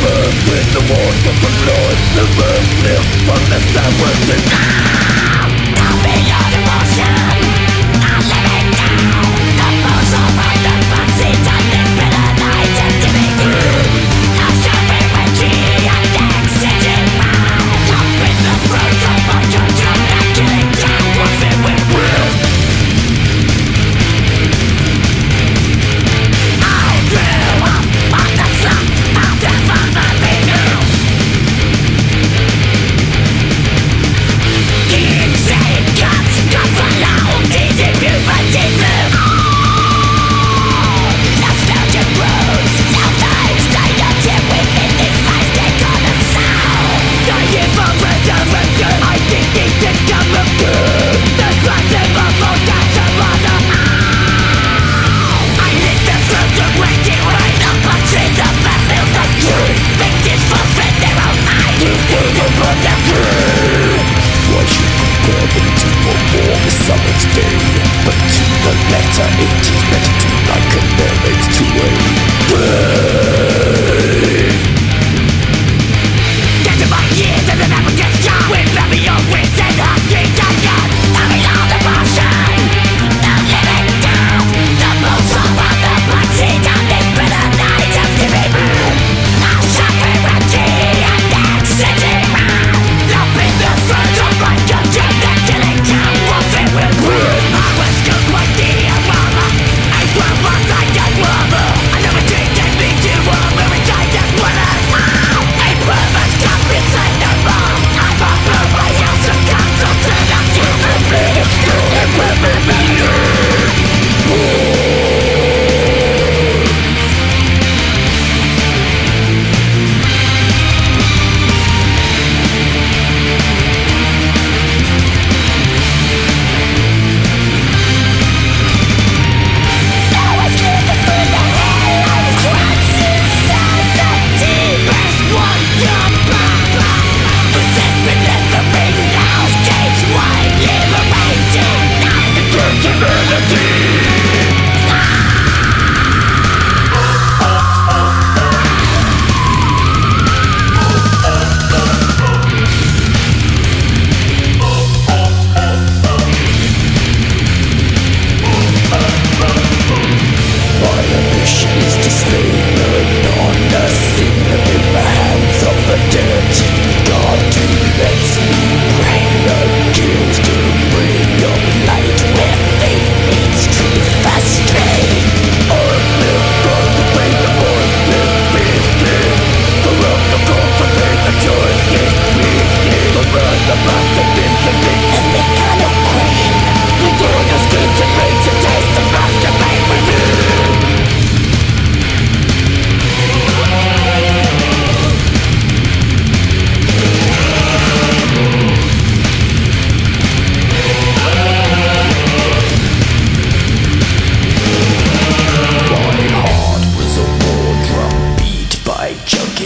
With the walls of the Lord, the birth lives from the sour codes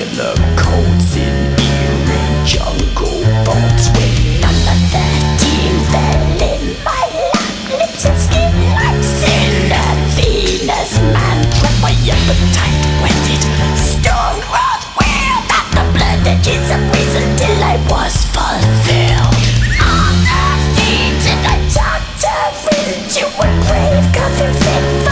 in the cold and eerie jungle vaults with number 13 fell in my lap, little skin like sin. A Venus man trapped my appetite When wetted stone world will that the blood that is a prison till I was fulfilled. All the I talked her into a grave coffin fit.